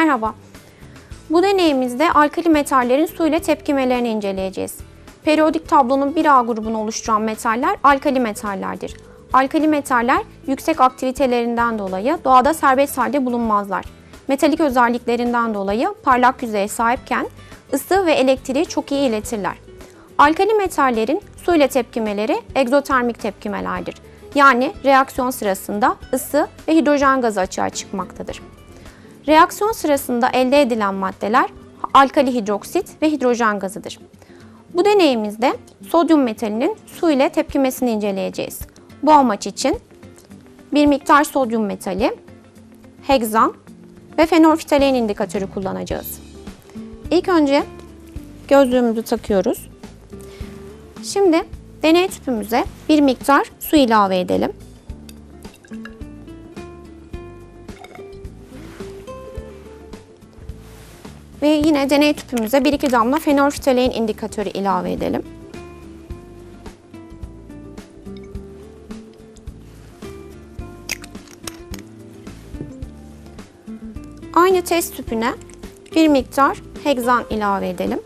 Merhaba. Bu deneyimizde alkali metallerin su ile tepkimelerini inceleyeceğiz. Periyodik tablonun bir A grubunu oluşturan metaller alkali metallerdir. Alkali metaller yüksek aktivitelerinden dolayı doğada serbest halde bulunmazlar. Metalik özelliklerinden dolayı parlak yüzeye sahipken ısı ve elektriği çok iyi iletirler. Alkali metallerin su ile tepkimeleri egzotermik tepkimelerdir. Yani reaksiyon sırasında ısı ve hidrojen gazı açığa çıkmaktadır. Reaksiyon sırasında elde edilen maddeler alkali hidroksit ve hidrojen gazıdır. Bu deneyimizde sodyum metalinin su ile tepkimesini inceleyeceğiz. Bu amaç için bir miktar sodyum metali, hegzan ve fenolftalein indikatörü kullanacağız. İlk önce gözlüğümüzü takıyoruz. Şimdi deney tüpümüze bir miktar su ilave edelim. Ve yine deney tüpümüze 1-2 damla fenolftalein indikatörü ilave edelim. Aynı test tüpüne bir miktar hegzan ilave edelim.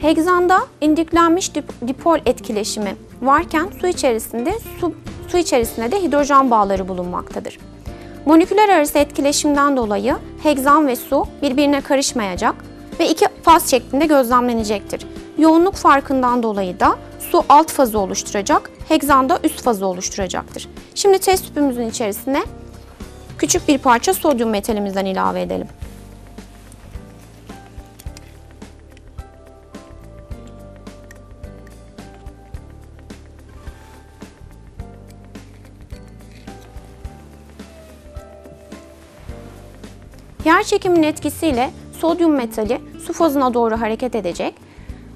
Hegzanda indüklenmiş dipol etkileşimi varken su içerisinde su, su içerisinde de hidrojen bağları bulunmaktadır. Moleküler arası etkileşimden dolayı hegzan ve su birbirine karışmayacak ve iki faz şeklinde gözlemlenecektir. Yoğunluk farkından dolayı da su alt fazı oluşturacak, hegzan da üst fazı oluşturacaktır. Şimdi test tüpümüzün içerisine küçük bir parça sodyum metalimizden ilave edelim. Yer çekiminin etkisiyle sodyum metali su fazına doğru hareket edecek.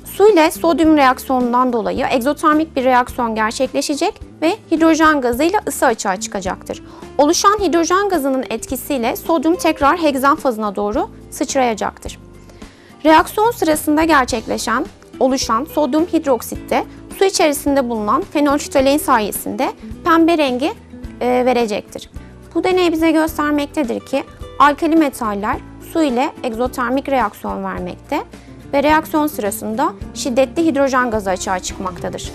Su ile sodyum reaksiyonundan dolayı egzotermik bir reaksiyon gerçekleşecek ve hidrojen gazıyla ısı açığa çıkacaktır. Oluşan hidrojen gazının etkisiyle sodyum tekrar hegzan fazına doğru sıçrayacaktır. Reaksiyon sırasında gerçekleşen, oluşan sodyum hidroksitte su içerisinde bulunan fenolftalein sayesinde pembe rengi e, verecektir. Bu deney bize göstermektedir ki alkali metaller su ile egzotermik reaksiyon vermekte ve reaksiyon sırasında şiddetli hidrojen gazı açığa çıkmaktadır.